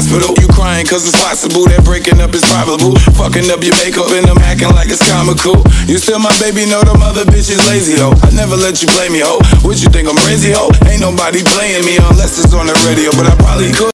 hospital. You crying cause it's possible that breaking up is probable. Fucking up your makeup and I'm acting like it's comical. You still my baby, know the mother bitch is lazy, ho. I never let you play me, ho. What you think I'm crazy, ho? Ain't nobody playing me unless it's on the radio, but I probably could.